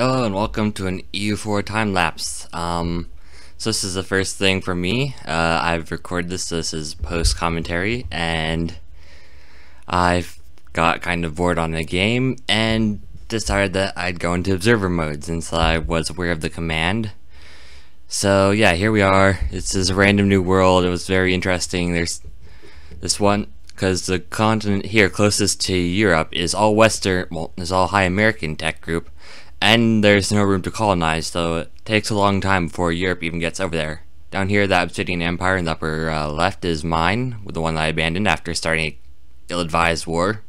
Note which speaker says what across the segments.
Speaker 1: Hello and welcome to an EU4 time lapse. Um, so this is the first thing for me. Uh, I've recorded this. This is post commentary, and I've got kind of bored on the game and decided that I'd go into observer mode since I was aware of the command. So yeah, here we are. This is a random new world. It was very interesting. There's this one because the continent here closest to Europe is all Western. Well, is all high American tech group and there's no room to colonize, so it takes a long time before Europe even gets over there. Down here, the Obsidian Empire in the upper uh, left is mine, the one that I abandoned after starting a ill-advised war.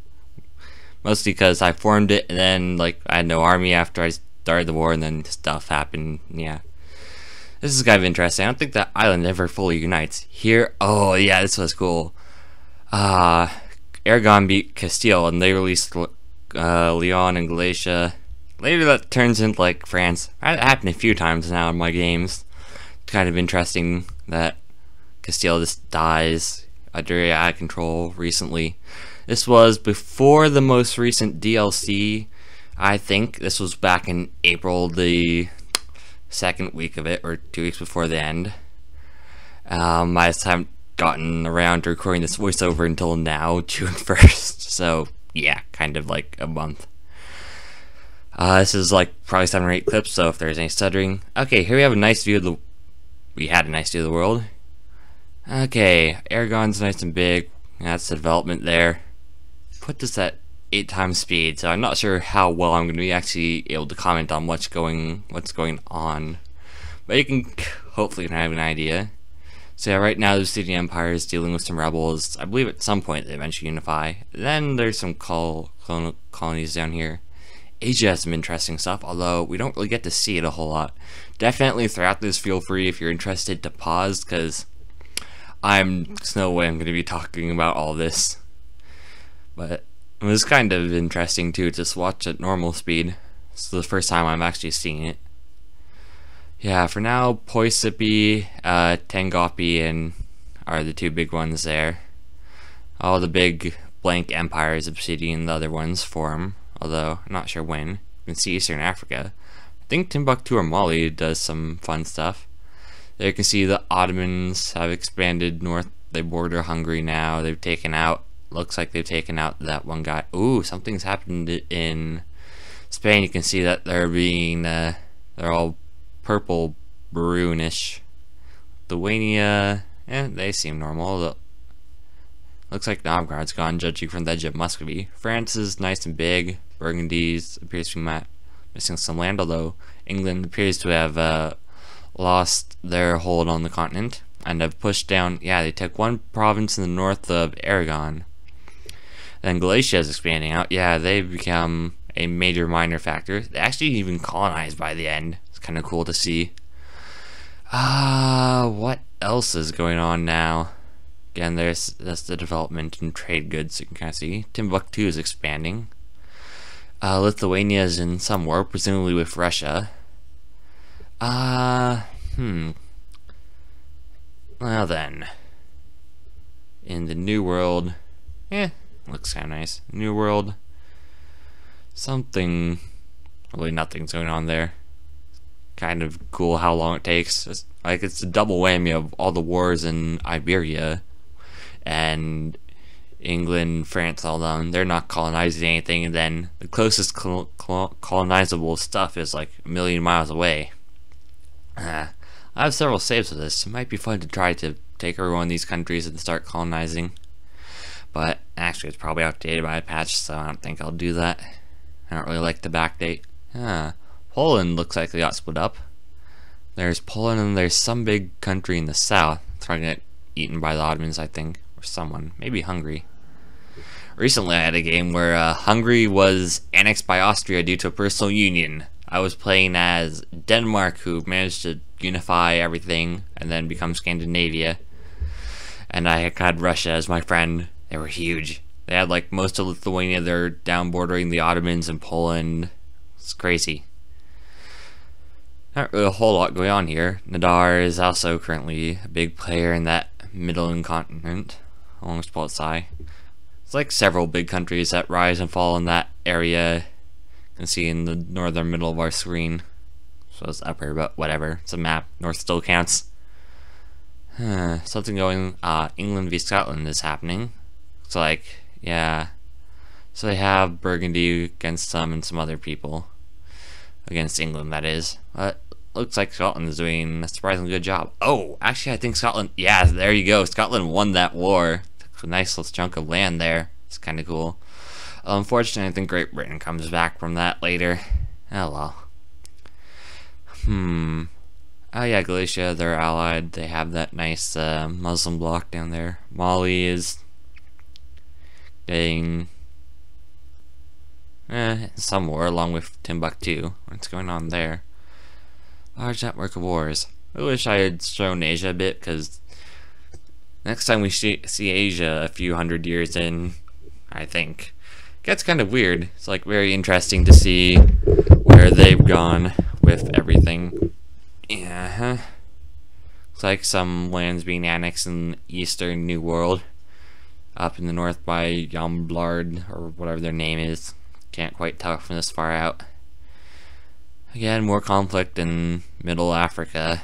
Speaker 1: Mostly because I formed it, and then like I had no army after I started the war, and then stuff happened. Yeah, this is kind of interesting. I don't think that island ever fully unites. Here, oh yeah, this was cool. Uh, Aragon beat Castile, and they released uh, Leon and Galicia Later that turns into like France. That happened a few times now in my games. It's kind of interesting that Castile just dies under AI control recently. This was before the most recent DLC. I think this was back in April, the second week of it, or two weeks before the end. Um, I just haven't gotten around to recording this voiceover until now, June 1st. So, yeah, kind of like a month. Uh, this is like probably seven or eight clips, so if there's any stuttering. Okay, here we have a nice view of the... We had a nice view of the world. Okay, Aragon's nice and big. That's the development there. Put this at 8 times speed, so I'm not sure how well I'm going to be actually able to comment on what's going what's going on. But you can hopefully have an idea. So yeah, right now the City Empire is dealing with some rebels. I believe at some point they eventually unify. Then there's some col colonies down here. Asia has some interesting stuff, although we don't really get to see it a whole lot. Definitely throughout this, feel free if you're interested to pause, because I'm there's no way I'm going to be talking about all this. But it was kind of interesting too, just watch at normal speed. It's the first time I'm actually seeing it. Yeah, for now, Poisipi, uh, Tengopi, and are the two big ones there. All the big blank empires, Obsidian, the other ones form although I'm not sure when. See Eastern Africa. I think Timbuktu or Mali does some fun stuff. There you can see the Ottomans have expanded north. They border Hungary now. They've taken out, looks like they've taken out that one guy. Ooh, something's happened in Spain. You can see that they're being, uh, they're all purple maroonish. Lithuania, eh, they seem normal. Looks like Novgorod's gone, judging from the edge of Muscovy. France is nice and big. Burgundy's appears to be missing some land, although England appears to have uh, lost their hold on the continent and have pushed down. Yeah, they took one province in the north of Aragon. Then Galicia is expanding out. Yeah, they've become a major minor factor. They actually even colonized by the end. It's kind of cool to see. Ah, uh, what else is going on now? Again, there's that's the development in trade goods. You can kind of see Timbuktu is expanding. Uh, Lithuania is in some war, presumably with Russia. Uh, hmm. Well then. In the New World, eh, looks kind of nice. New World, something, really nothing's going on there. Kind of cool how long it takes. It's, like, it's a double whammy of all the wars in Iberia and England, France, all done. They're not colonizing anything, and then the closest col col colonizable stuff is like a million miles away. Uh, I have several saves of this. It might be fun to try to take over one of these countries and start colonizing. But actually, it's probably outdated by a patch, so I don't think I'll do that. I don't really like the backdate. Ah, Poland looks like they got split up. There's Poland and there's some big country in the south. trying to get eaten by the Ottomans, I think or someone, maybe Hungary. Recently, I had a game where uh, Hungary was annexed by Austria due to a personal union. I was playing as Denmark, who managed to unify everything and then become Scandinavia. And I had Russia as my friend. They were huge. They had like most of Lithuania. They're down bordering the Ottomans and Poland. It's crazy. Not really a whole lot going on here. Nadar is also currently a big player in that middle continent along with Politsai. It's like several big countries that rise and fall in that area. You can see in the northern middle of our screen. So it's upper, but whatever. It's a map. North still counts. something going, uh, England v Scotland is happening. It's like, yeah. So they have Burgundy against some and some other people. Against England, that is. But looks like Scotland is doing a surprisingly good job. Oh, actually, I think Scotland, yeah, there you go. Scotland won that war. A nice little chunk of land there. It's kind of cool. Unfortunately, I think Great Britain comes back from that later. Oh well. Hmm. Oh yeah, Galicia, they're allied. They have that nice uh, Muslim bloc down there. Mali is getting eh, some war along with Timbuktu. What's going on there? Large network of wars. I wish I had shown Asia a bit, because next time we see Asia a few hundred years in, I think, gets kind of weird. It's like very interesting to see where they've gone with everything. Yeah. Huh? Looks like some lands being annexed in Eastern New World. Up in the north by Yomblard, or whatever their name is. Can't quite tell from this far out. Again, more conflict in Middle Africa.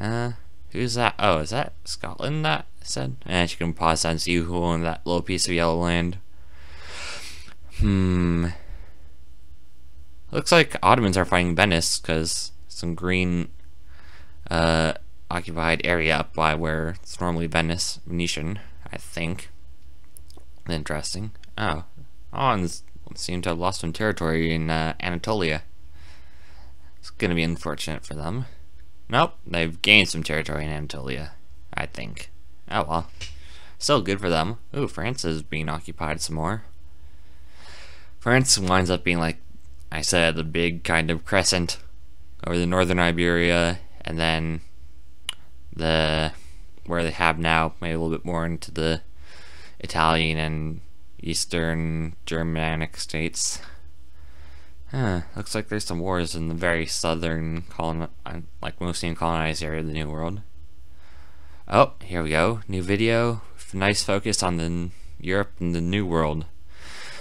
Speaker 1: Uh, who's that? Oh, is that Scotland that said? And she can pause and see who owned that little piece of yellow land. Hmm. Looks like Ottomans are fighting Venice because some green uh, occupied area up by where it's normally Venice, Venetian, I think. Interesting. Oh, Ons seem to have lost some territory in uh, Anatolia. It's gonna be unfortunate for them. Nope, they've gained some territory in Anatolia, I think. Oh well. Still good for them. Ooh, France is being occupied some more. France winds up being like I said, the big kind of crescent over the northern Iberia, and then the where they have now, maybe a little bit more into the Italian and Eastern Germanic states. Huh, looks like there's some wars in the very southern colon, like mostly in colonized area of the New World. Oh, here we go. New video. Nice focus on the Europe and the New World.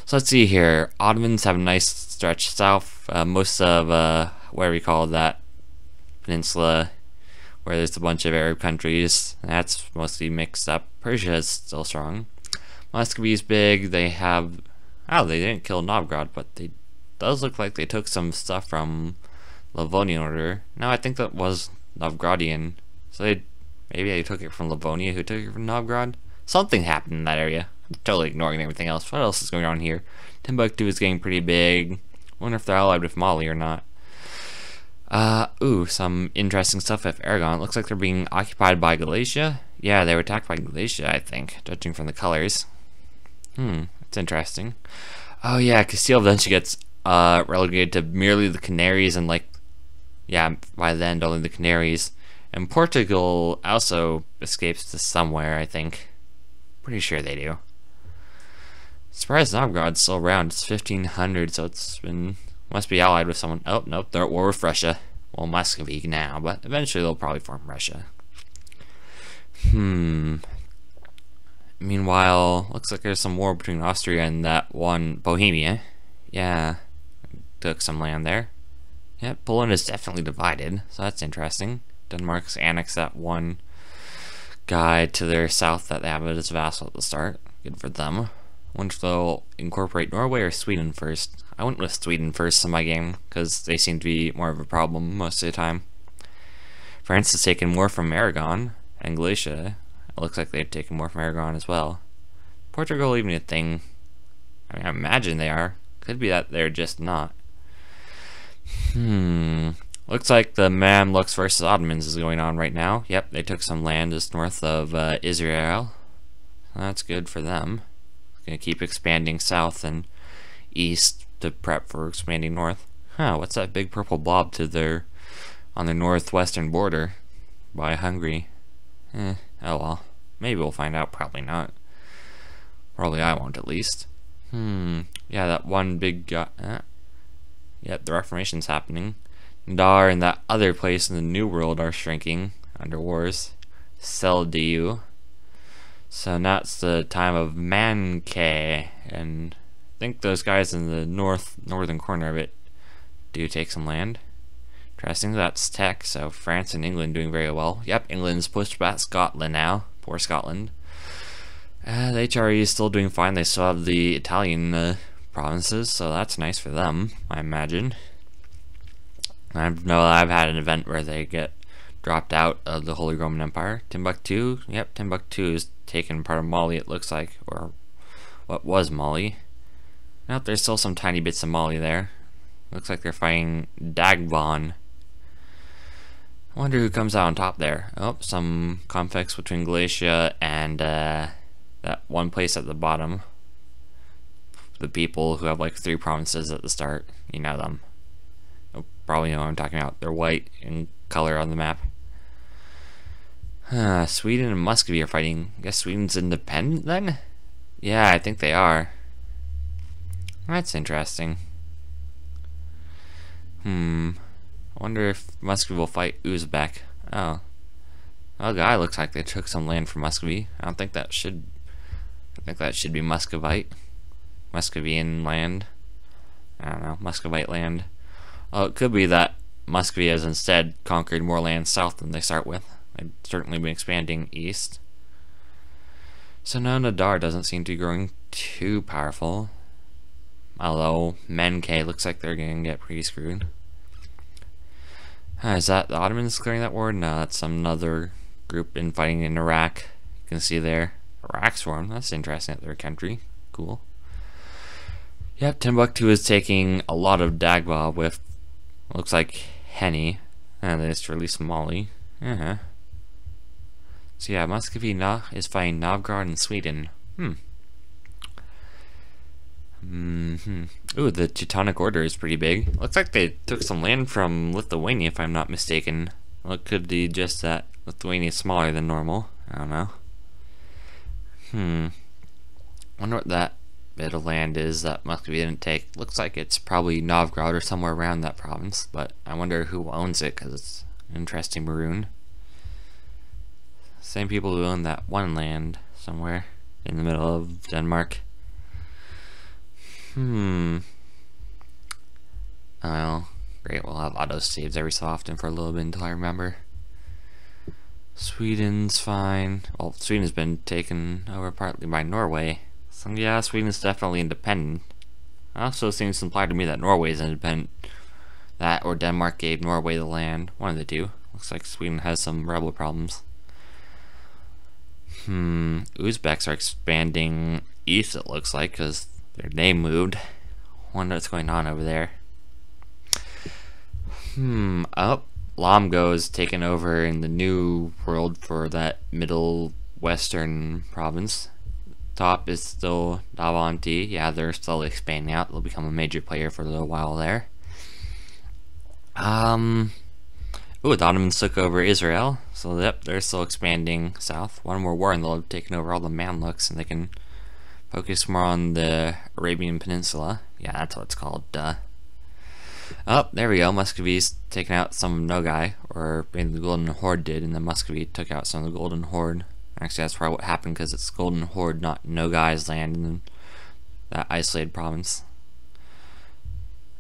Speaker 1: So let's see here. Ottomans have a nice stretch south. Uh, most of uh, where we call that peninsula, where there's a bunch of Arab countries. That's mostly mixed up. Persia is still strong. Muscovy is big. They have. Oh, they didn't kill Novgorod, but they does look like they took some stuff from Livonian order. No, I think that was Novgorodian. So they maybe they took it from Livonia, who took it from Novgorod. Something happened in that area I'm totally ignoring everything else. What else is going on here? Timbuktu is getting pretty big. Wonder if they're allied with Mali or not. Uh, ooh, some interesting stuff with Aragon. It looks like they're being occupied by Galicia. Yeah, they were attacked by Galicia, I think, judging from the colors. Hmm, that's interesting. Oh yeah, Castile eventually gets uh, relegated to merely the Canaries and like, yeah, by then only the Canaries. And Portugal also escapes to somewhere, I think. Pretty sure they do. Surprised Novgorod's still around. It's 1500, so it's been must be allied with someone. Oh, nope, they're at war with Russia. Well, Muscovy now, but eventually they'll probably form Russia. Hmm. Meanwhile, looks like there's some war between Austria and that one Bohemia. Yeah, took some land there. Yep, Poland is definitely divided, so that's interesting. Denmark's annexed that one guy to their south that they have as a vassal at the start. Good for them. Wonder if they'll incorporate Norway or Sweden first. I went with Sweden first in my game, because they seem to be more of a problem most of the time. France has taken more from Aragon and Galicia. It looks like they've taken more from Aragon as well. Portugal even a thing. I mean, I imagine they are. Could be that they're just not. Hmm. Looks like the Mamluks versus Ottomans is going on right now. Yep, they took some land just north of uh, Israel. That's good for them to keep expanding south and east to prep for expanding north. Huh, what's that big purple blob to their on the northwestern border by Hungary? Eh, oh well. Maybe we'll find out, probably not. Probably I won't at least. Hmm, yeah, that one big guy. Eh. Yep, the Reformation's happening. Dar and that other place in the New World are shrinking under wars. Seldiu so now it's the time of Mankay, and think those guys in the north northern corner of it do take some land. Interesting, that's tech, so France and England doing very well. Yep, England's pushed back Scotland now. Poor Scotland. Uh, the HRE is still doing fine. They still have the Italian uh, provinces, so that's nice for them, I imagine. I know I've had an event where they get dropped out of the Holy Roman Empire. Timbuktu, yep, Timbuktu is taken part of Mali, it looks like, or what was Mali. Nope, there's still some tiny bits of Mali there. Looks like they're fighting Dagbon. I wonder who comes out on top there. Oh, some conflicts between Galicia and uh, that one place at the bottom. The people who have like three provinces at the start. You know them. Probably know what I'm talking about. They're white in color on the map. Uh, Sweden and Muscovy are fighting. I guess Sweden's independent then? Yeah, I think they are. That's interesting. Hmm. I wonder if Muscovy will fight Uzbek. Oh. Oh, guy looks like they took some land from Muscovy. I don't think that should... I think that should be Muscovite. Muscovian land. I don't know. Muscovite land. Oh, it could be that Muscovy has instead conquered more land south than they start with. They've certainly been expanding east. So now Nadar doesn't seem to be growing too powerful. Although Menke looks like they're going to get pretty screwed. Uh, is that the Ottomans clearing that war? No, that's some other group in fighting in Iraq. You can see there. Iraq swarm. That's interesting at their country. Cool. Yep, Timbuktu is taking a lot of Dagba with looks like Henny. And they just released Mali. Uh -huh. So yeah, Muscovy is fighting Novgorod in Sweden. Hmm. Mm hmm Ooh, the Teutonic Order is pretty big. Looks like they took some land from Lithuania, if I'm not mistaken. Well, it could be just that Lithuania is smaller than normal. I don't know. Hmm. wonder what that bit of land is that Muscovy didn't take. Looks like it's probably Novgorod or somewhere around that province, but I wonder who owns it, because it's an interesting maroon. Same people who own that one land somewhere in the middle of Denmark. Hmm. Oh, great. We'll have auto saves every so often for a little bit until I remember. Sweden's fine. Well, Sweden's been taken over partly by Norway. So yeah, Sweden's definitely independent. It also seems implied to me that Norway is independent. That or Denmark gave Norway the land. One of the two. Looks like Sweden has some rebel problems. Hmm. Uzbeks are expanding east, it looks like, because their name moved. Wonder what's going on over there. Hmm. Oh, Lomgo is taken over in the new world for that middle western province. Top is still Davanti. Yeah, they're still expanding out. They'll become a major player for a little while there. Um. Ooh, the Ottomans took over Israel. So, yep, they're still expanding south. One more war and they'll have taken over all the Mamluks and they can Focus more on the Arabian Peninsula. Yeah, that's what it's called, duh. Oh, there we go. Muscovy's taken out some Nogai, or maybe the Golden Horde did, and then Muscovy took out some of the Golden Horde. Actually, that's probably what happened because it's Golden Horde, not Nogai's land in that isolated province.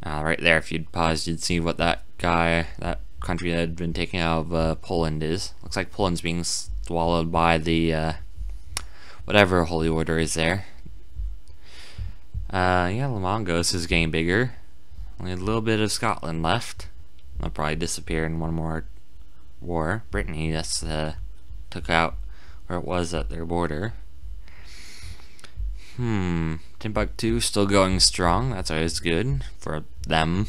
Speaker 1: Uh, right there, if you'd pause, you'd see what that guy, that country that had been taken out of uh, Poland is. Looks like Poland's being swallowed by the uh, whatever Holy Order is there. Uh, yeah, Lomongos is getting bigger. Only a little bit of Scotland left. They'll probably disappear in one more war. Brittany just uh, took out where it was at their border. Hmm. Timbuktu still going strong. That's always good for them.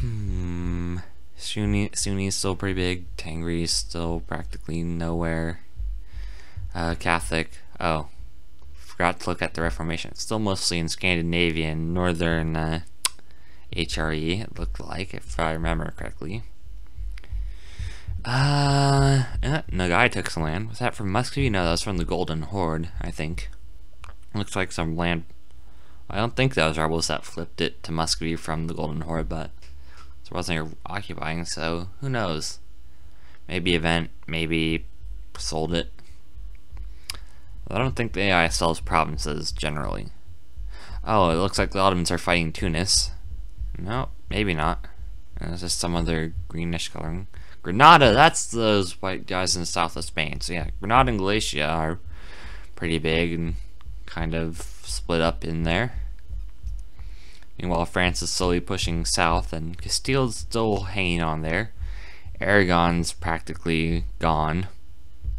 Speaker 1: Hmm. Sunni Sunni's still pretty big. Tengri's still practically nowhere. Uh, Catholic. Oh, forgot to look at the Reformation. It's still mostly in Scandinavian, northern uh, HRE, it looked like, if I remember correctly. Uh, uh Nogai took some land. Was that from Muscovy? No, that was from the Golden Horde, I think. Looks like some land. I don't think that was rebels that flipped it to Muscovy from the Golden Horde, but it wasn't occupying, so who knows? Maybe event, maybe sold it. I don't think the AI sells provinces generally. Oh, it looks like the Ottomans are fighting Tunis. No, maybe not. It's just some other greenish coloring. Granada, that's those white guys in the south of Spain. So yeah, Granada and Galicia are pretty big and kind of split up in there. Meanwhile, France is slowly pushing south, and Castile's still hanging on there. Aragon's practically gone.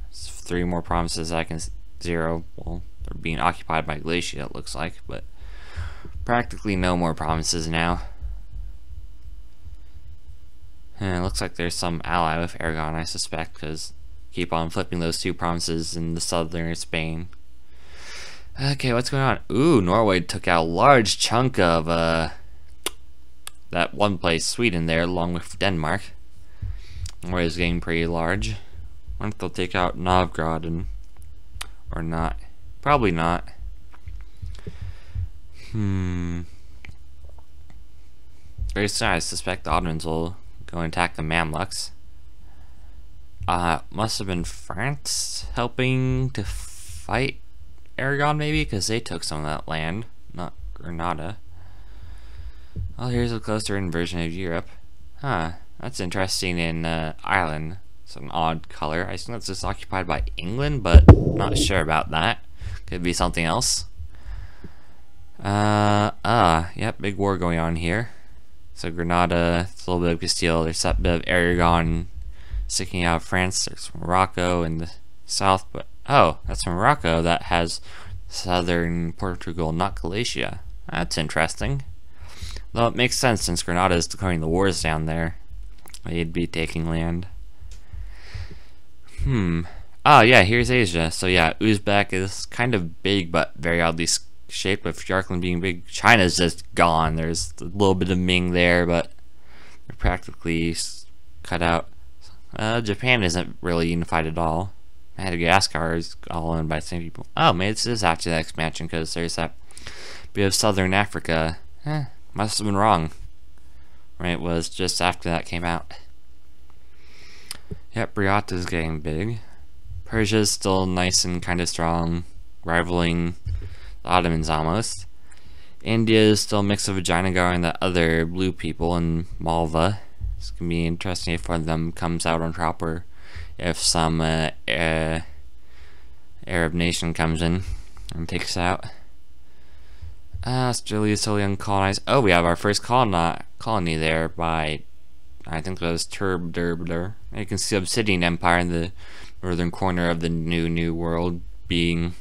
Speaker 1: There's three more provinces I can zero. Well, they're being occupied by Galicia, it looks like, but practically no more provinces now. And it looks like there's some ally with Aragon, I suspect, because keep on flipping those two provinces in the southern Spain. Okay, what's going on? Ooh, Norway took out a large chunk of uh, that one place, Sweden, there, along with Denmark. Norway's getting pretty large. I wonder if they'll take out Novgorod and or not. Probably not. Hmm. Very soon, I suspect the Ottomans will go and attack the Mamluks. Uh, must have been France helping to fight Aragon maybe because they took some of that land, not Granada. Well, here's a closer inversion of Europe. Huh, that's interesting in uh, Ireland. It's an odd color. I think that's just occupied by England, but not sure about that. Could be something else. Uh, ah, yep, big war going on here. So Granada, it's a little bit of Castile, there's that bit of Aragon sticking out of France, there's Morocco in the south, but Oh, that's Morocco. That has southern Portugal, not Galicia. That's interesting. Well, it makes sense since Granada is declaring the wars down there. They'd be taking land. Hmm. Oh, yeah, here's Asia. So, yeah, Uzbek is kind of big, but very oddly shaped, with Yarkand being big. China's just gone. There's a little bit of Ming there, but they're practically cut out. Uh, Japan isn't really unified at all. Madagascar is all owned by the same people. Oh, maybe this is after that expansion because there's that bit of southern Africa. Eh, must have been wrong. Right, was just after that came out. Yep, is getting big. Persia's still nice and kind of strong, rivaling the Ottomans almost. India is still a mix of Vijayanagar and the other blue people in Malwa. It's gonna be interesting if one of them comes out on top or if some uh, uh, Arab nation comes in and takes out. Uh, Australia is totally uncolonized. Oh, we have our first colony there by, I think it was Turbderbler. You can see Obsidian Empire in the northern corner of the new New World being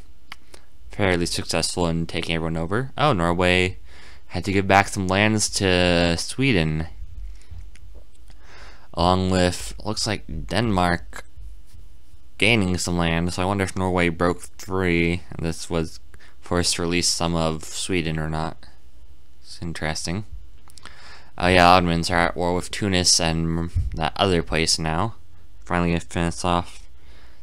Speaker 1: fairly successful in taking everyone over. Oh, Norway had to give back some lands to Sweden along with looks like Denmark gaining some land. So I wonder if Norway broke free and this was forced to release some of Sweden or not. It's interesting. Oh yeah, Ottomans are at war with Tunis and that other place now. Finally finish off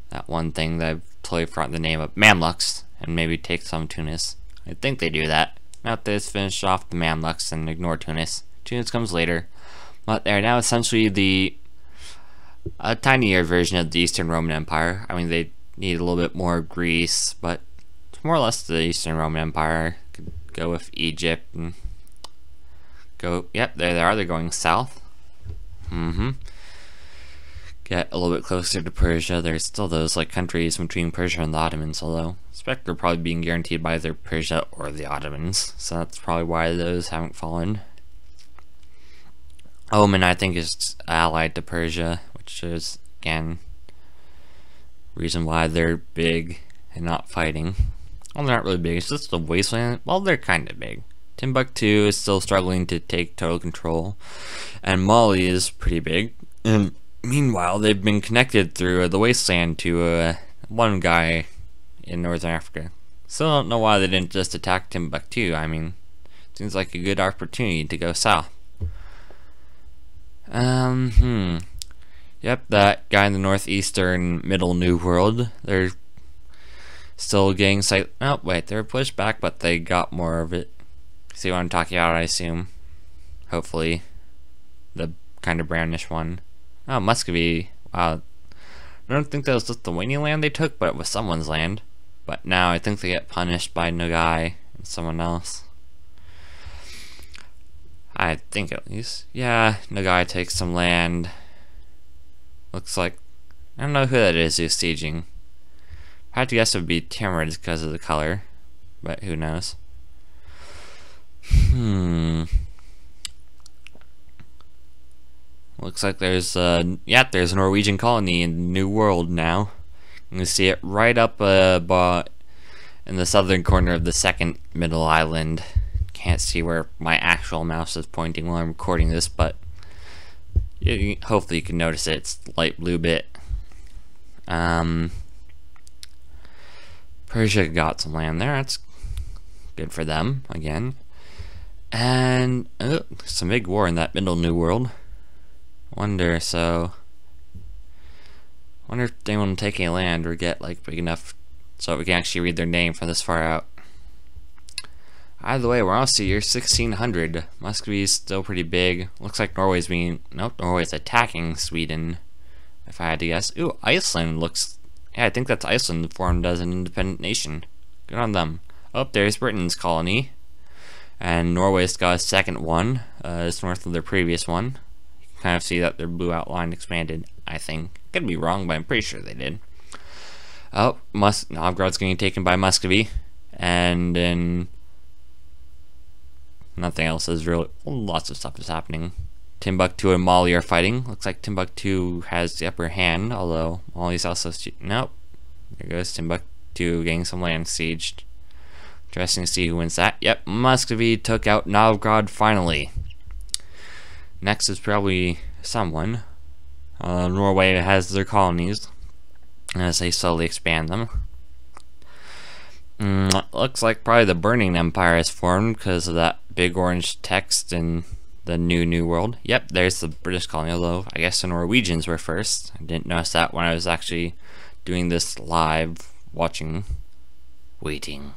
Speaker 1: that one thing that I've totally forgotten the name of Mamluks and maybe take some Tunis. I think they do that. Not this, finish off the Mamluks and ignore Tunis. Tunis comes later. But they're now essentially the a tinier version of the Eastern Roman Empire. I mean, they need a little bit more Greece, but more or less the Eastern Roman Empire. Could go with Egypt and go. Yep, there they are. They're going south. Mm-hmm. Get a little bit closer to Persia. There's still those like countries between Persia and the Ottomans, although They're probably being guaranteed by either Persia or the Ottomans. So that's probably why those haven't fallen. Oman, I think, is allied to Persia, which is, again, reason why they're big and not fighting. Well, they're not really big, it's just the wasteland. Well, they're kind of big. Timbuktu is still struggling to take total control, and Mali is pretty big. And meanwhile, they've been connected through the wasteland to uh, one guy in Northern Africa. Still don't know why they didn't just attack Timbuktu. I mean, seems like a good opportunity to go south. Um, hmm. Yep, that guy in the northeastern middle New World. They're still getting sight. Oh, wait, they're pushed back, but they got more of it. See what I'm talking about, I assume. Hopefully. The kind of brownish one. Oh, Muscovy. Wow. I don't think that was just the Lithuanian land they took, but it was someone's land. But now I think they get punished by Nogai and someone else. I think at least. Yeah, Nogai takes some land. Looks like I don't know who that is who's sieging. I had to guess it would be Timurids because of the color, but who knows. Hmm. Looks like there's uh yeah, there's a Norwegian colony in the New World now. You can see it right up uh in the southern corner of the second middle island. Can't see where my actual mouse is pointing while I'm recording this, but you, hopefully you can notice it. It's light blue bit. Um, Persia got some land there. That's good for them again. And oh, some big war in that middle New World. Wonder so. Wonder if anyone any land or get like big enough so we can actually read their name from this far out. Either way, we're almost to year 1600. Muscovy's still pretty big. Looks like Norway's being nope, Norway's attacking Sweden. If I had to guess. Ooh, Iceland looks yeah, I think that's Iceland formed as an independent nation. Good on them. Oh, there's Britain's colony. And Norway's got a second one. Uh, it's north of their previous one. You can kind of see that their blue outline expanded, I think. Could be wrong, but I'm pretty sure they did. Oh, Mus Novgorod's getting taken by Muscovy. And then nothing else is really lots of stuff is happening. Timbuktu and Mali are fighting. Looks like Timbuktu has the upper hand, although Mali's also nope. There goes Timbuktu getting some land sieged. Interesting to see who wins that. Yep, Muscovy took out Novgorod finally. Next is probably someone. Uh, Norway has their colonies as they slowly expand them. Mm, looks like probably the Burning Empire has formed because of that big orange text in the new New World. Yep, there's the British colony, although I guess the Norwegians were first. I didn't notice that when I was actually doing this live, watching, waiting.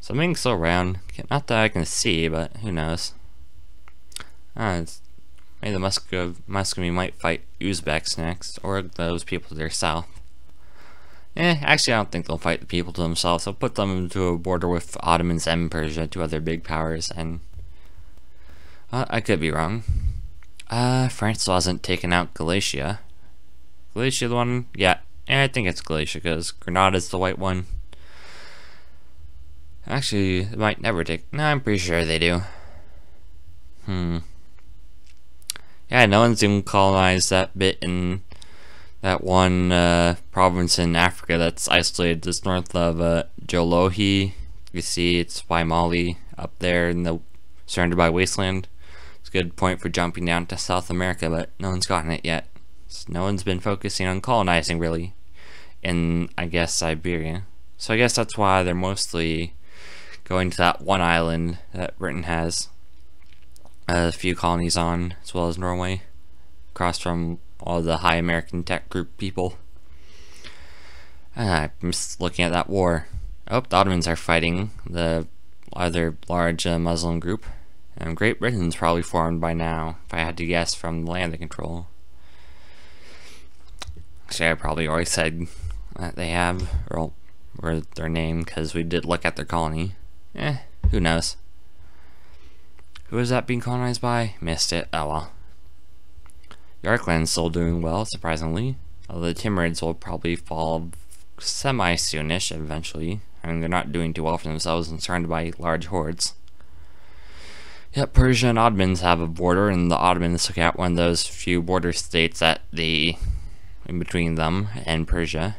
Speaker 1: Something's still around. Not that I can see, but who knows. Ah, maybe the Muscov Muscovy might fight Uzbeks next, or those people to their south. Eh, actually I don't think they'll fight the people to themselves. They'll put them into a border with Ottomans and Persia, two other big powers, and... Uh, I could be wrong. Uh, France wasn't taken out Galicia. Galicia the one? Yeah, yeah I think it's Galicia, because Granada's the white one. Actually, they might never take... No, I'm pretty sure they do. Hmm. Yeah, no one's even colonized that bit in that one uh, province in Africa that's isolated just north of uh, Jolohi. You see it's by Mali up there in the surrounded by wasteland. It's a good point for jumping down to South America, but no one's gotten it yet. So no one's been focusing on colonizing really in I guess Siberia. So I guess that's why they're mostly going to that one island that Britain has a few colonies on, as well as Norway, across from all the high American tech group people. Uh, I'm just looking at that war. Oh, the Ottomans are fighting the other large uh, Muslim group. And Great Britain's probably formed by now, if I had to guess from the land they control. Actually, I probably already said that they have, or, or their name, because we did look at their colony. Eh, who knows. Who is that being colonized by? Missed it. Oh well. Yarkand's still doing well, surprisingly. Although the Timurids will probably fall semi-soonish eventually. I mean, they're not doing too well for themselves and surrounded by large hordes. Yep, Persia and Ottomans have a border, and the Ottomans took out one of those few border states at the in between them and Persia.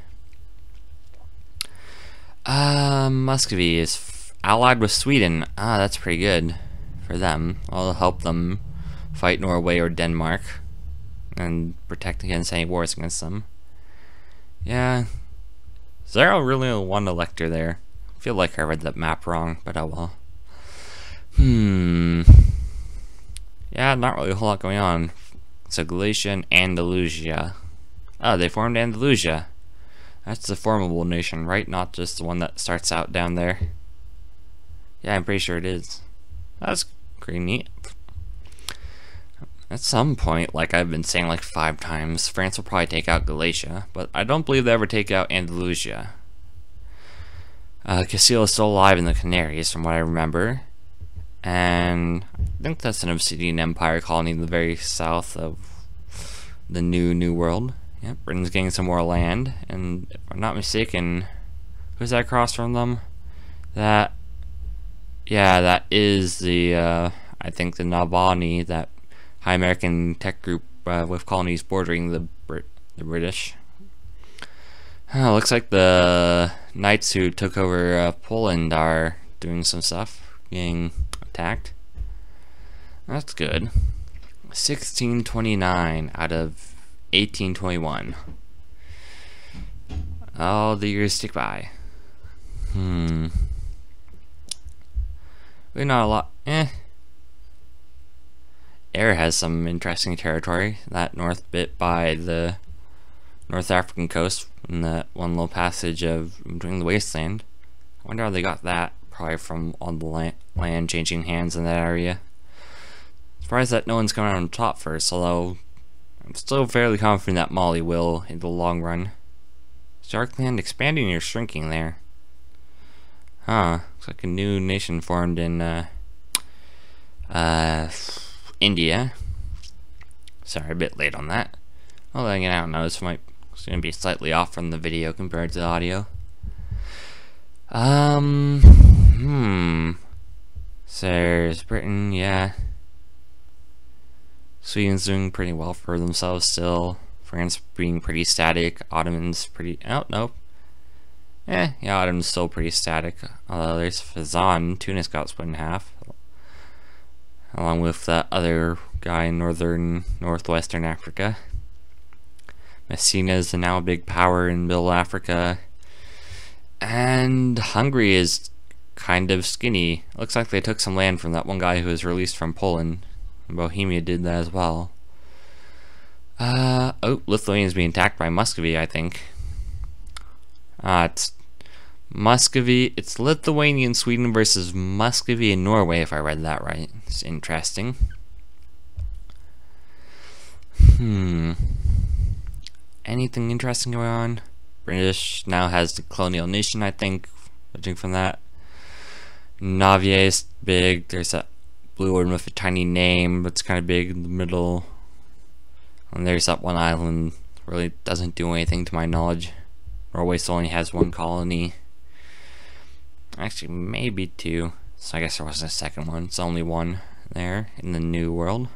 Speaker 1: Uh, Muscovy is allied with Sweden. Ah, that's pretty good for them. I'll help them fight Norway or Denmark and protect against any wars against them. Yeah. Zero really one elector there. I feel like I read that map wrong, but oh well. Hmm. Yeah, not really a whole lot going on. So Galicia and Andalusia. Oh, they formed Andalusia. That's a formidable nation, right? Not just the one that starts out down there. Yeah, I'm pretty sure it is. That's neat. At some point, like I've been saying like five times, France will probably take out Galatia, but I don't believe they ever take out Andalusia. Uh, Castile is still alive in the Canaries, from what I remember. And I think that's an Obsidian Empire colony in the very south of the new New World. Yep, Britain's getting some more land, and if I'm not mistaken, who's that across from them? That, yeah, that is the, uh, I think the Navani, that high American tech group uh, with colonies bordering the Brit the British. Uh, looks like the knights who took over uh, Poland are doing some stuff, being attacked. That's good. 1629 out of 1821. All the years stick by. Hmm. We're not a lot. Eh. Air has some interesting territory. That north bit by the North African coast, in that one little passage of between the wasteland. I wonder how they got that. Probably from all the land, land changing hands in that area. Surprised that no one's coming out on top first, although I'm still fairly confident that Mali will in the long run. Sharkland expanding or shrinking there? Huh. Looks like a new nation formed in uh, uh, India. Sorry, a bit late on that. Although, I don't know, this might it's going to be slightly off from the video compared to the audio. Um, hmm. So there's Britain, yeah. Sweden's doing pretty well for themselves still. France being pretty static. Ottoman's pretty. Oh, nope. Eh, yeah, Ottoman's still pretty static. Although there's Fezzan. Tunis got split in half. Along with that other guy in northern, northwestern Africa. Messina is now a big power in Middle Africa. And Hungary is kind of skinny. Looks like they took some land from that one guy who was released from Poland. Bohemia did that as well. Uh, oh, Lithuania is being attacked by Muscovy, I think. Uh, it's Muscovy. It's Lithuania and Sweden versus Muscovy and Norway, if I read that right. It's interesting. Hmm. Anything interesting going on? British now has the colonial nation, I think, judging from that. Navier is big. There's a blue one with a tiny name that's kind of big in the middle. And there's that one island. Really doesn't do anything to my knowledge. Norway still only has one colony. Actually, maybe two. So I guess there wasn't a second one. It's only one there in the new world.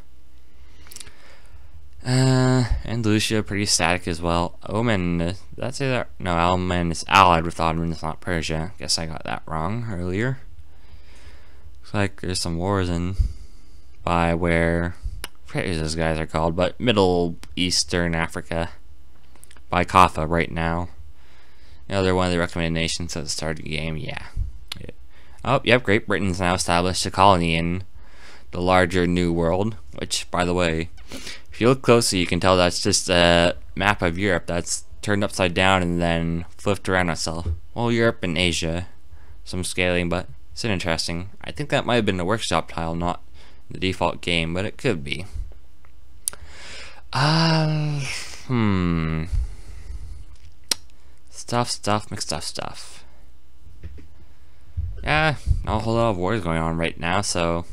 Speaker 1: Uh, Andalusia pretty static as well. Oman, uh, that's either no, Oman is allied with Ottoman. It's not Persia. I guess I got that wrong earlier. Looks like there's some wars in by where those guys are called, but Middle Eastern Africa by Kaffa right now. They're one of the recommendations at the start of the game. Yeah. yeah. Oh, yep. Great Britain's now established a colony in the larger New World, which, by the way, if you look closely, you can tell that's just a map of Europe that's turned upside down and then flipped around itself. Well, Europe and Asia, some scaling, but it's interesting. I think that might have been the workshop tile, not the default game, but it could be. Uh, hmm. Stuff, stuff, mixed stuff, stuff. Yeah, not a whole lot of wars going on right now, so...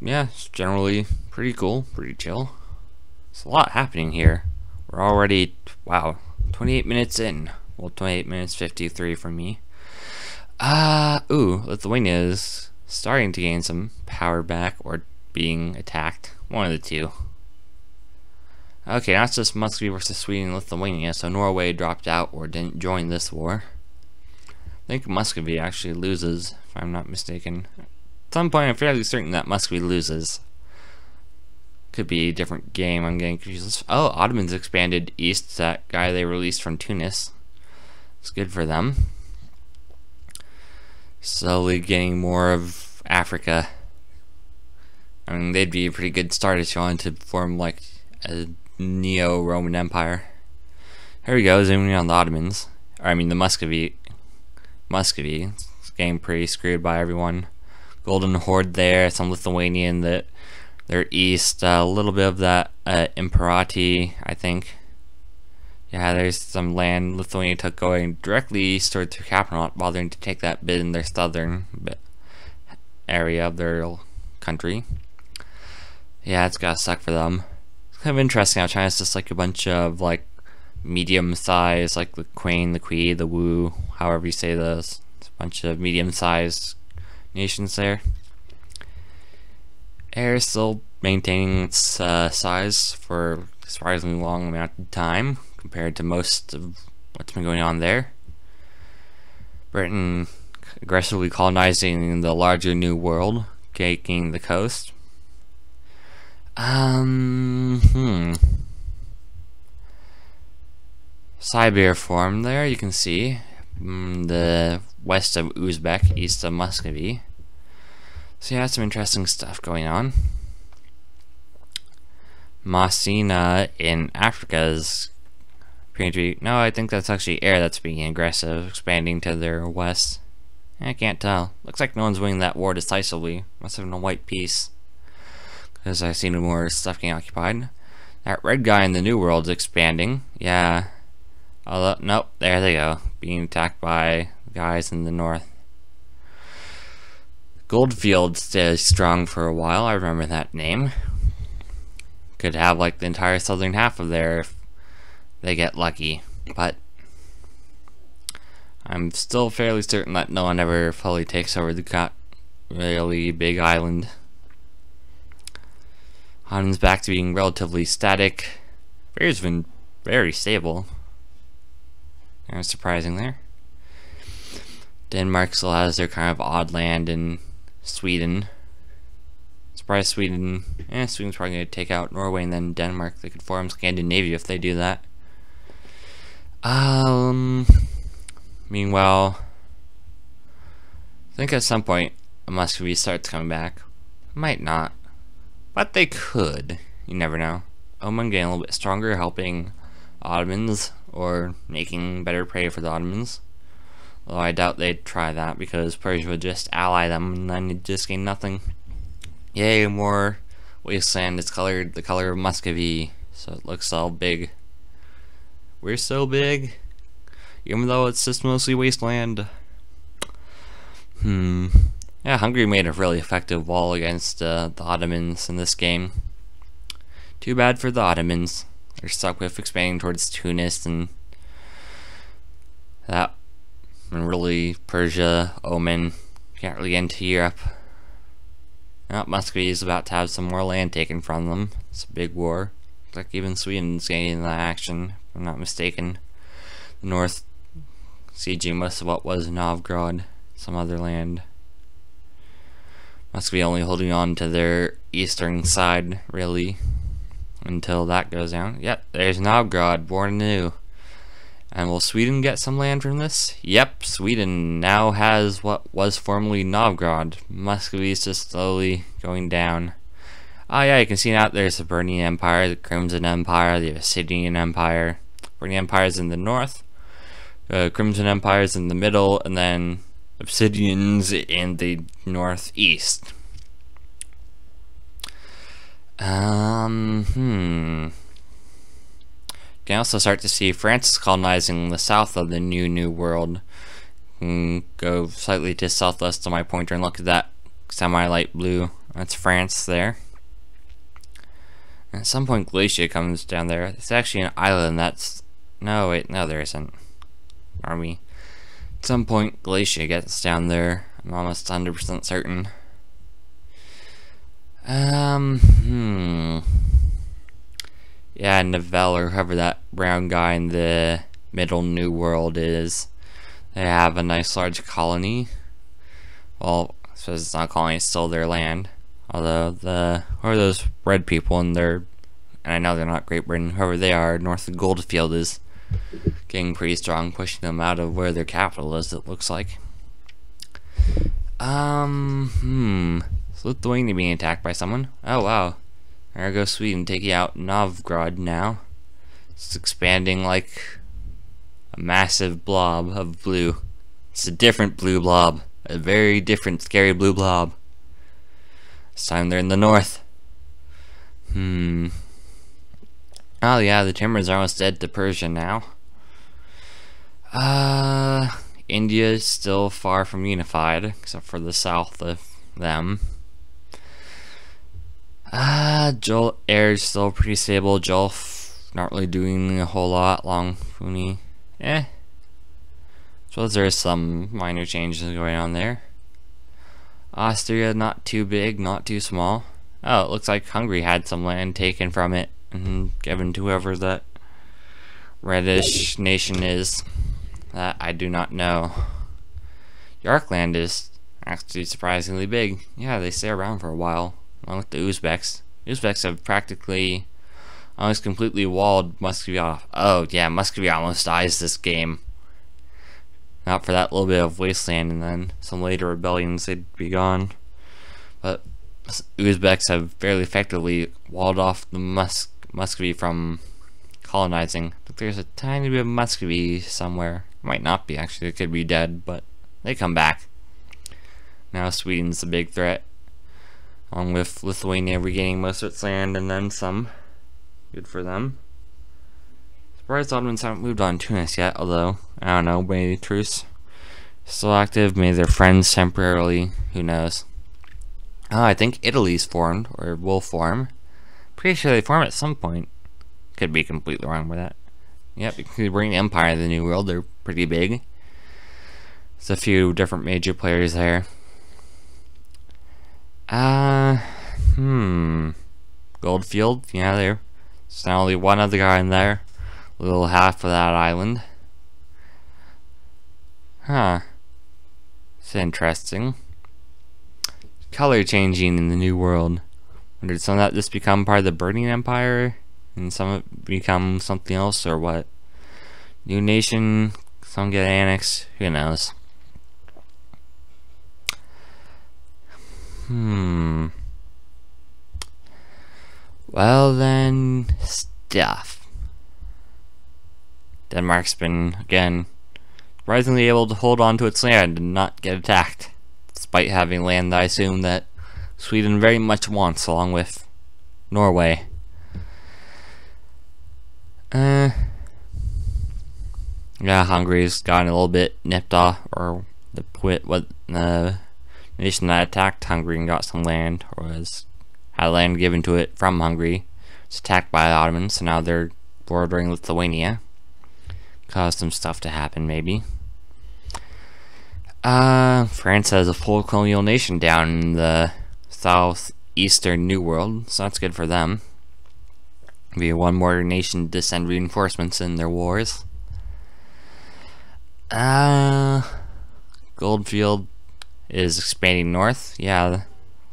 Speaker 1: Yeah, it's generally pretty cool, pretty chill. There's a lot happening here. We're already, wow, 28 minutes in. Well, 28 minutes 53 for me. Uh, ooh, Lithuania is starting to gain some power back or being attacked. One of the two. Okay, that's just Muscovy versus Sweden and Lithuania, so Norway dropped out or didn't join this war. I think Muscovy actually loses, if I'm not mistaken. At some point, I'm fairly certain that Muscovy loses. Could be a different game, I'm getting confused. Oh, Ottomans expanded east, that guy they released from Tunis. It's good for them slowly getting more of Africa. I mean, they'd be a pretty good start if you wanted to form like a neo-Roman Empire. Here we go, zooming on the Ottomans. Or, I mean, the Muscovy. Muscovy. It's getting pretty screwed by everyone. Golden Horde there, some Lithuanian that they're east. Uh, a little bit of that uh, Imperati, I think. Yeah, there's some land Lithuania took going directly east towards their capital, not bothering to take that bit in their southern bit area of their country. Yeah, it's gotta suck for them. Kind of interesting how China's just like a bunch of like medium sized, like the Queen, the Kui, the Wu, however you say those. It's a bunch of medium sized nations there. Air is still maintaining its uh, size for a surprisingly long amount of time compared to most of what's been going on there. Britain aggressively colonizing the larger New World, taking the coast. Um, hmm. There, you can see. Mm, the west of Uzbek, east of Muscovy. So yeah, some interesting stuff going on. Masina in Africa is appearing to be... No, I think that's actually air that's being aggressive, expanding to their west. I can't tell. Looks like no one's winning that war decisively. Must have been a white peace. Because I see seen more stuff getting occupied. That red guy in the New World's expanding. Yeah. Although, nope, there they go. Being attacked by guys in the north. Goldfield stays strong for a while. I remember that name. Could have like the entire southern half of there if they get lucky. But I'm still fairly certain that no one ever fully takes over the really big island. Holland's back to being relatively static. Bear's been very stable. Of surprising there. Denmark still has their kind of odd land in Sweden. Surprise Sweden. Eh, Sweden's probably going to take out Norway and then Denmark. They could form Scandinavia if they do that. Um, Meanwhile, I think at some point Muscovy starts coming back. Might not. But they could. You never know. Oman getting a little bit stronger, helping Ottomans or making better prey for the Ottomans. Although I doubt they'd try that because Persia would just ally them and then you'd just gain nothing. Yay, more wasteland. It's colored the color of Muscovy, so it looks all big. We're so big even though it's just mostly wasteland. Hmm. Yeah, Hungary made a really effective wall against uh, the Ottomans in this game. Too bad for the Ottomans. They're stuck with expanding towards Tunis and that and really Persia, Oman, can't really get into Europe. Now Muscovy is about to have some more land taken from them. It's a big war. Looks like even Sweden's getting that action, if I'm not mistaken. The North sieging most of what was Novgorod, some other land. Must be only holding on to their eastern side, really, until that goes down. Yep, there's Novgorod, born anew. And will Sweden get some land from this? Yep, Sweden now has what was formerly Novgorod. Muscovy is just slowly going down. Oh yeah, you can see now there's the Burning Empire, the Crimson Empire, the Obsidian Empire. Burning Empire is in the north, uh, Crimson Empires in the middle, and then Obsidians in the northeast. Um, hmm. You can also start to see France colonizing the south of the new New World. go slightly to southwest of my pointer and look at that semi-light blue. That's France there. At some point Glacier comes down there. It's actually an island that's... No, wait, no there isn't army. At some point, Galicia gets down there. I'm almost 100% certain. Um, hmm. Yeah, Neville, or whoever that brown guy in the middle New World is. They have a nice large colony. Well, I suppose it's not a colony, it's still their land. Although the, who are those red people in they're, and I know they're not Great Britain, whoever they are, north of Goldfield is getting pretty strong, pushing them out of where their capital is, it looks like. Um, hmm. Is Lithuania being attacked by someone? Oh, wow. There goes Sweden taking out Novgorod now. It's expanding like a massive blob of blue. It's a different blue blob. A very different, scary blue blob. This time they're in the north. Hmm. Oh yeah, the Timurs are almost dead to Persia now. Uh, India is still far from unified, except for the south of them. Uh, Joel Air is still pretty stable. Gulf not really doing a whole lot. Long Funi, eh. Suppose there's some minor changes going on there. Austria, not too big, not too small. Oh, it looks like Hungary had some land taken from it and given to whoever that reddish nation is. That I do not know. Yarkand is actually surprisingly big. Yeah, they stay around for a while, along with the Uzbeks. Uzbeks have practically almost completely walled Muscovy off. Oh, yeah, Muscovy almost dies this game. Not for that little bit of wasteland and then some later rebellions, they'd be gone. But Uzbeks have fairly effectively walled off the Mus Muscovy from colonizing. there's a tiny bit of Muscovy somewhere. Might not be actually, it could be dead, but they come back. Now Sweden's the big threat. Along with Lithuania regaining most of its land and then some. Good for them. Surprised Ottomans haven't moved on Tunis yet, although, I don't know, maybe truce. Still active, maybe they're friends temporarily, who knows. Oh, I think Italy's formed, or will form. Pretty sure they form at some point. Could be completely wrong with that. Yep, because Empire the New World, they're pretty big. There's a few different major players there. Uh, hmm. Goldfield, yeah, there. there's not only one other guy in there little half of that island. Huh. It's interesting. Color changing in the New World. Did some of that just become part of the Burning Empire? And some become something else or what? New nation, some get annexed, who knows? Hmm. Well then, stuff. Denmark's been, again, surprisingly able to hold on to its land and not get attacked, despite having land I assume that Sweden very much wants, along with Norway. Uh, yeah, Hungary's gotten a little bit nipped off, or the quit what the nation that attacked Hungary and got some land, or was had land given to it from Hungary. It's attacked by the Ottomans, so now they're bordering Lithuania Caused some stuff to happen, maybe. Uh, France has a full colonial nation down in the southeastern New World, so that's good for them. Be one more nation to send reinforcements in their wars. Uh, Goldfield is expanding north. Yeah,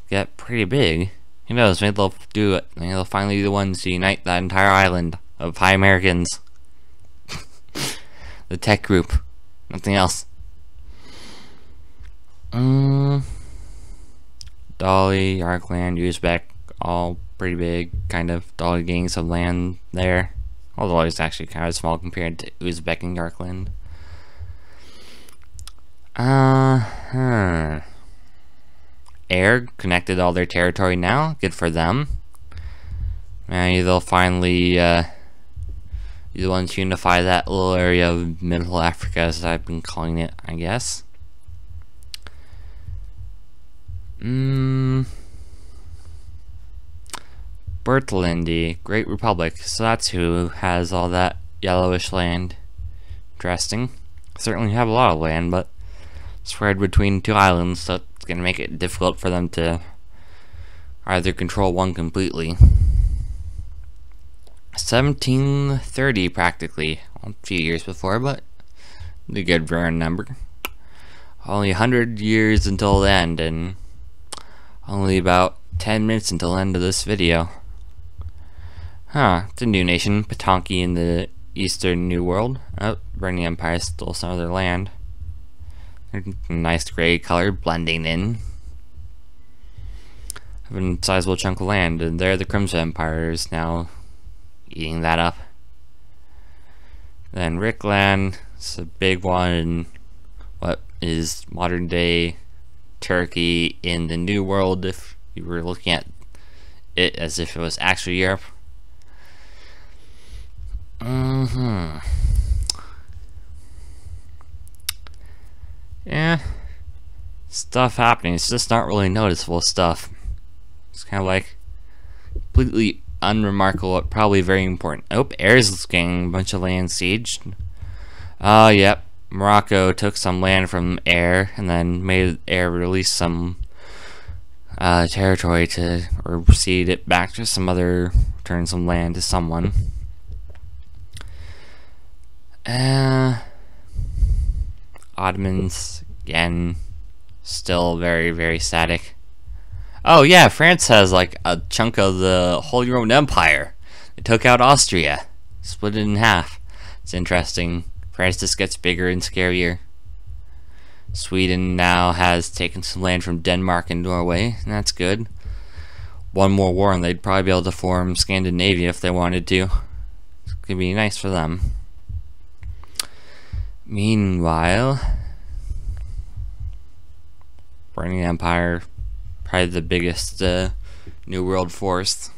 Speaker 1: get pretty big. Who knows? Maybe they'll do it. Maybe they'll finally be the ones to unite that entire island of high Americans the tech group. Nothing else. Um, Dali, Yarkand, Uzbek, all pretty big, kind of. Dali getting some land there. Although it's actually kind of small compared to Uzbek and Yarkand. Uh, huh. Air connected all their territory now. Good for them. Maybe they'll finally, uh, the ones unify that little area of Middle Africa, as I've been calling it, I guess. Mmm. Bertolindi, Great Republic. So that's who has all that yellowish land. Interesting. Certainly have a lot of land, but spread between two islands, so it's going to make it difficult for them to either control one completely. 1730 practically. a few years before, but a good round number. Only 100 years until the end, and only about 10 minutes until the end of this video. Huh, it's a new nation, Patonki in the eastern New World. Oh, Burning Empire stole some of their land. Nice gray color blending in. Have a sizable chunk of land, and there the Crimson Empire is now eating that up. Then Rickland, it's a big one in what is modern day Turkey in the New World if you were looking at it as if it was actually Europe. Mm-hmm. Yeah. Stuff happening. It's just not really noticeable stuff. It's kind of like completely unremarkable, but probably very important. Oh, Air's getting a bunch of land sieged. Oh, uh, yep. Morocco took some land from Air and then made Air release some uh, territory to or cede it back to some other, turn some land to someone. Uh, Ottomans, again, still very, very static. Oh yeah, France has like a chunk of the Holy Roman Empire. They took out Austria, split it in half. It's interesting. France just gets bigger and scarier. Sweden now has taken some land from Denmark and Norway, and that's good. One more war and they'd probably be able to form Scandinavia if they wanted to. It could be nice for them. Meanwhile, Burning Empire, probably the biggest uh, New World force.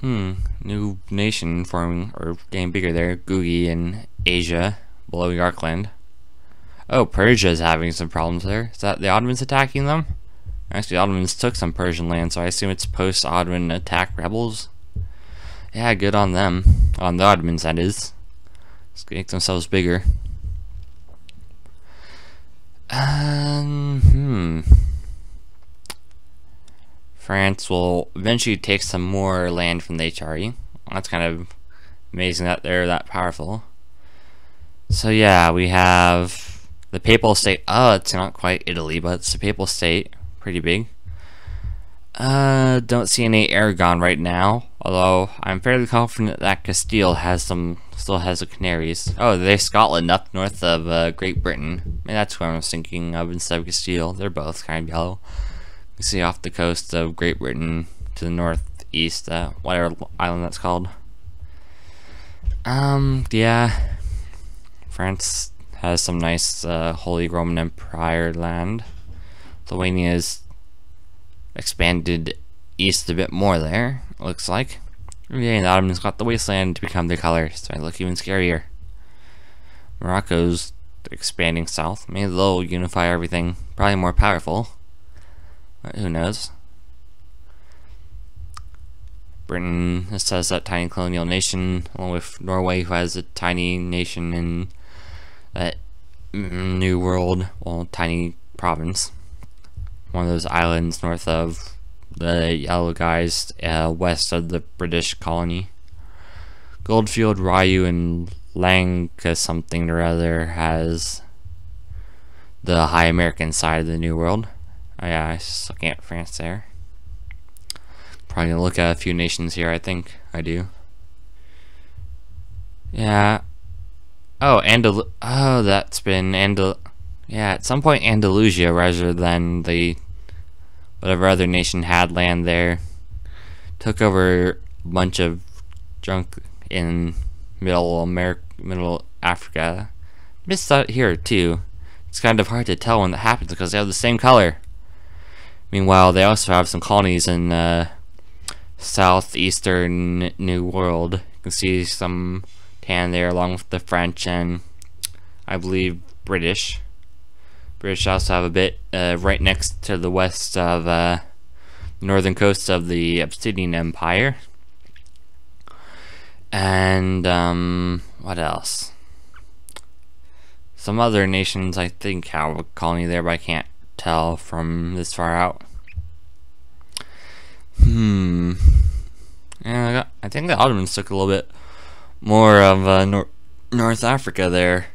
Speaker 1: Hmm, new nation forming or getting bigger there. Guge in Asia, below Yarkand. Oh, Persia is having some problems there. Is that the Ottomans attacking them? Actually, the Ottomans took some Persian land, so I assume it's post-Ottoman attack rebels. Yeah, good on them. On the Ottomans, that is. Make themselves bigger. Um, hmm. France will eventually take some more land from the HRE. That's kind of amazing that they're that powerful. So yeah, we have the Papal State. Oh, it's not quite Italy, but it's the Papal State. Pretty big. Uh, don't see any Aragon right now, although I'm fairly confident that Castile has some, still has the Canaries. Oh, there's Scotland up north of uh, Great Britain. Maybe that's what I was thinking of instead of Castile. They're both kind of yellow. You see off the coast of Great Britain to the northeast, uh, whatever island that's called. Um, yeah. France has some nice uh, Holy Roman Empire land. Lithuania is expanded east a bit more there, looks like. Yeah, the Ottomans got the wasteland to become their color, so they look even scarier. Morocco's expanding south. Maybe they'll unify everything. Probably more powerful. But who knows? Britain has that tiny colonial nation, along with Norway, who has a tiny nation in that new world, well, tiny province one of those islands north of the yellow guys uh, west of the British colony. Goldfield, Ryu, and Lanka something or other has the high American side of the New World. Oh yeah, I still can't France there. Probably gonna look at a few nations here, I think. I do. Yeah. Oh, Andal- Oh, that's been Andal- yeah, at some point Andalusia rather than the whatever other nation had land there. Took over a bunch of junk in middle America, middle Africa. Missed that here too. It's kind of hard to tell when that happens because they have the same color. Meanwhile, they also have some colonies in uh, southeastern New World. You can see some tan there along with the French and I believe British. British also have a bit uh, right next to the west of uh, northern coast of the Obsidian Empire. And um, what else? Some other nations, I think, have a colony there, but I can't tell from this far out. Hmm. Yeah, I, got, I think the Ottomans took a little bit more of uh, Nor North Africa there.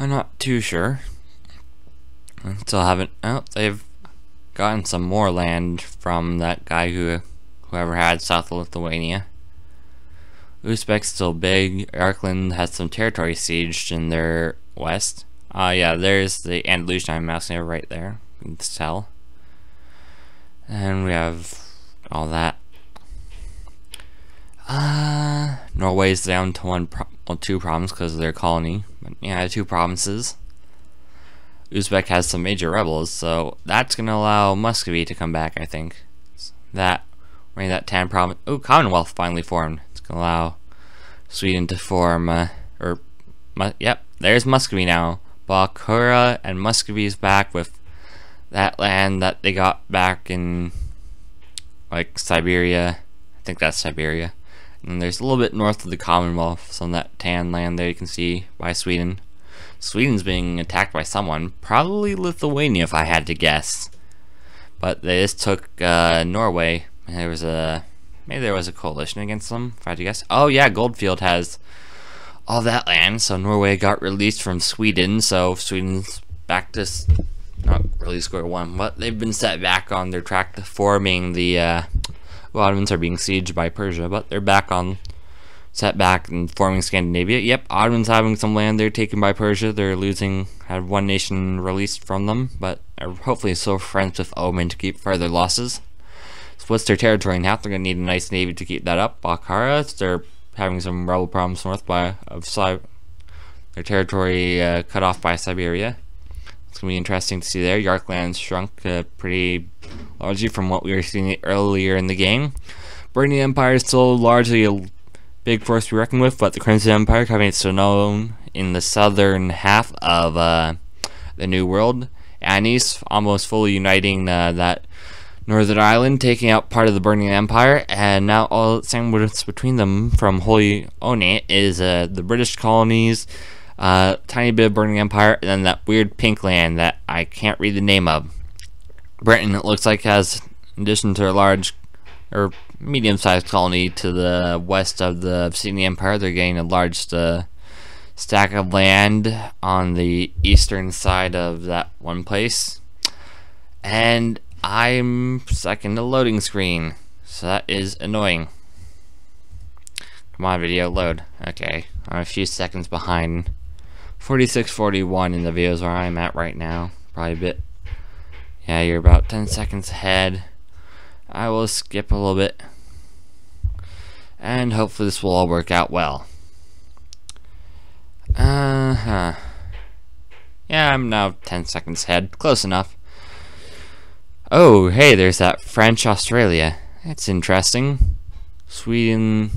Speaker 1: I'm not too sure. I still haven't. Oh, they've gotten some more land from that guy who, whoever had South Lithuania. Uzbek's still big. Arkland has some territory sieged in their west. Uh, yeah, there's the Andalusian I'm mousing over right there. You can tell. And we have all that. Uh, Norway's down to one, pro well, two problems because of their colony. Yeah, two provinces. Uzbek has some major rebels, so that's going to allow Muscovy to come back, I think. That running that Tan province. Oh, Commonwealth finally formed. It's gonna allow Sweden to form, uh, or, yep, there's Muscovy now. Bokhara and Muscovy is back with that land that they got back in, like, Siberia. I think that's Siberia. And there's a little bit north of the Commonwealth, some of that tan land there you can see by Sweden. Sweden's being attacked by someone, probably Lithuania if I had to guess. But they just took uh, Norway. There was a maybe there was a coalition against them. If I had to guess. Oh yeah, Goldfield has all that land. So Norway got released from Sweden. So Sweden's back to not really square one, but they've been set back on their track to forming the. Uh, Ottomans are being sieged by Persia, but they're back on set back and forming Scandinavia. Yep, Ottomans having some land there taken by Persia. They're losing, had one nation released from them, but are hopefully still friends with Oman to keep further losses. Splits their territory in half. They're going to need a nice navy to keep that up. Bokhara, they're having some rebel problems north by of their territory uh, cut off by Siberia. It's going to be interesting to see there. Yarkand's shrunk uh, pretty largely from what we were seeing earlier in the game. Burning Empire is still largely a big force to be reckoned with, but the Crimson Empire coming its known in the southern half of uh, the New World. Anis almost fully uniting uh, that northern island, taking out part of the Burning Empire, and now all that's stands between them from Holy One is uh, the British colonies, uh, tiny bit of Burning Empire, and then that weird pink land that I can't read the name of. Britain, it looks like, has, in addition to a large or medium-sized colony to the west of the Abyssinian Empire, they're getting a large uh, stack of land on the eastern side of that one place. And I'm stuck in the loading screen, so that is annoying. Come on, video, load. Okay, I'm a few seconds behind. 4641 in the videos where I'm at right now. Probably a bit yeah, you're about 10 seconds ahead. I will skip a little bit. And hopefully this will all work out well. Uh-huh. Yeah, I'm now 10 seconds ahead. Close enough. Oh, hey, there's that French Australia. That's interesting. Sweden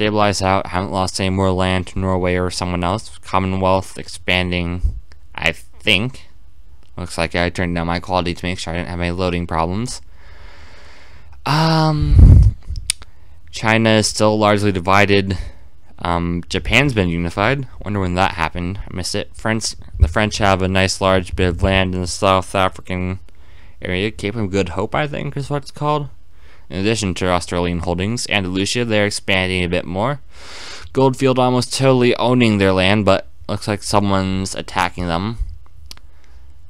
Speaker 1: stabilized out, haven't lost any more land to Norway or someone else. Commonwealth expanding, I think. Looks like I turned down my quality to make sure I didn't have any loading problems. Um, China is still largely divided. Um, Japan's been unified. Wonder when that happened. I missed it. French, the French have a nice large bit of land in the South African area. Cape of Good Hope, I think, is what it's called. In addition to Australian holdings, Andalusia, they're expanding a bit more. Goldfield almost totally owning their land, but looks like someone's attacking them.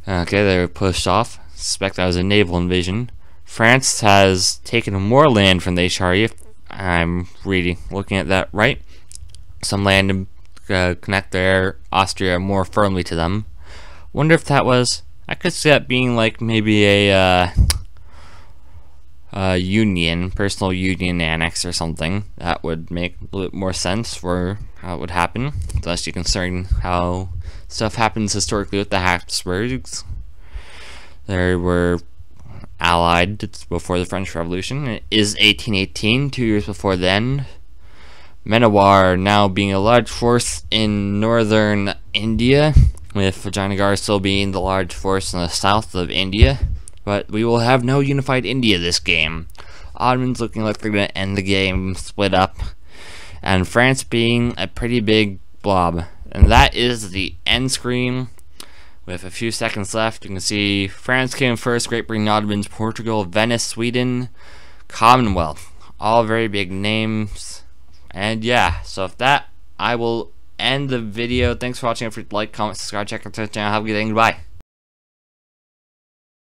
Speaker 1: Okay, they were pushed off. Suspect that was a naval invasion. France has taken more land from the HRE, if I'm reading, looking at that right. Some land to uh, connect their Austria more firmly to them. Wonder if that was. I could see that being like maybe a uh, uh, union, personal union annex or something. That would make a little bit more sense for how it would happen. Unless you concern how stuff happens historically with the Habsburgs. They were allied before the French Revolution. It is 1818, two years before then. Mewar now being a large force in northern India, with Vijayanagar still being the large force in the south of India. But we will have no unified India this game. Ottomans looking like they're going to end the game split up. And France being a pretty big blob. And that is the end screen. With a few seconds left, you can see France came first, Great Britain, Ottomans, Portugal, Venice, Sweden, Commonwealth. All very big names. And yeah, so if that, I will end the video. Thanks for watching. If you like, comment, subscribe, check out the channel. Have a good day. Goodbye.